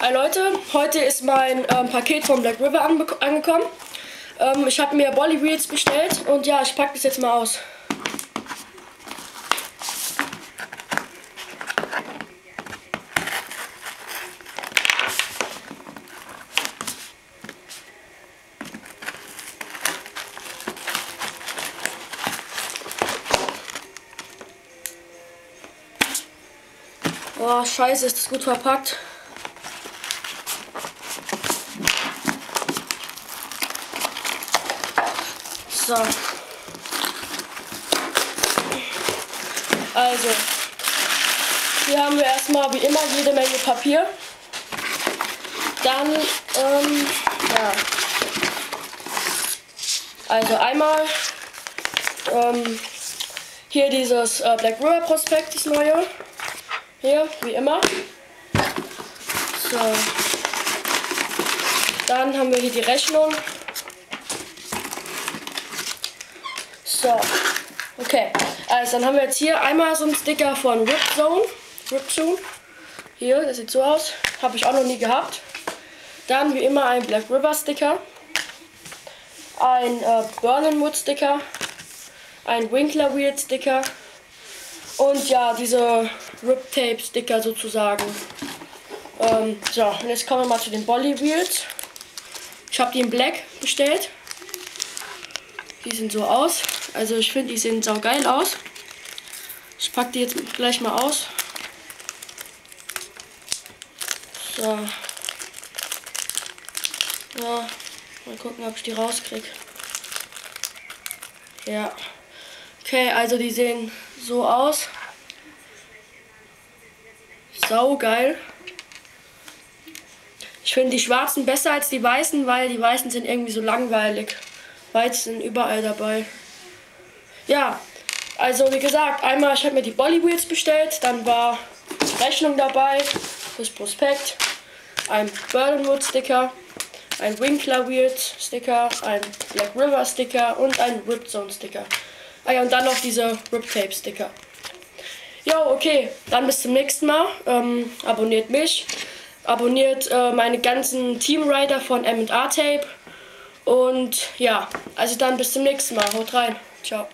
Hi Leute, heute ist mein ähm, Paket vom Black River angekommen. Ähm, ich habe mir Bolly Wheels bestellt und ja, ich packe das jetzt mal aus. Oh, scheiße, ist das gut verpackt. So. Also, hier haben wir erstmal wie immer jede Menge Papier. Dann, ähm, ja. Also einmal ähm, hier dieses äh, Black River Prospekt, das neue. Hier, wie immer. So. Dann haben wir hier die Rechnung. So. Okay. Also dann haben wir jetzt hier einmal so einen Sticker von Rip Zone. Rip Zone. Hier, das sieht so aus. Habe ich auch noch nie gehabt. Dann wie immer ein Black River Sticker. Ein äh, Burnenwood Sticker. Ein Winkler Weird Sticker. Und ja, diese Rip Tape Sticker sozusagen. Ähm, so, und jetzt kommen wir mal zu den Bolly Wheels. Ich habe die in Black bestellt. Die sehen so aus. Also ich finde, die sehen sau geil aus. Ich packe die jetzt gleich mal aus. So. Ja, mal gucken, ob ich die rauskriege. Ja. Okay, also die sehen so aus. Sau geil. Ich finde die schwarzen besser als die weißen, weil die weißen sind irgendwie so langweilig. Weizen sind überall dabei. Ja, also wie gesagt, einmal ich habe mir die Bollywheels bestellt, dann war Rechnung dabei, das Prospekt, ein Burdenwood Sticker, ein Winkler Weird Sticker, ein Black River Sticker und ein Rip Zone Sticker. Ah ja, und dann noch diese Rip Tape Sticker. Jo, okay, dann bis zum nächsten Mal. Ähm, abonniert mich, abonniert äh, meine ganzen Teamrider von M&A Tape und ja, also dann bis zum nächsten Mal. Haut rein. Ciao.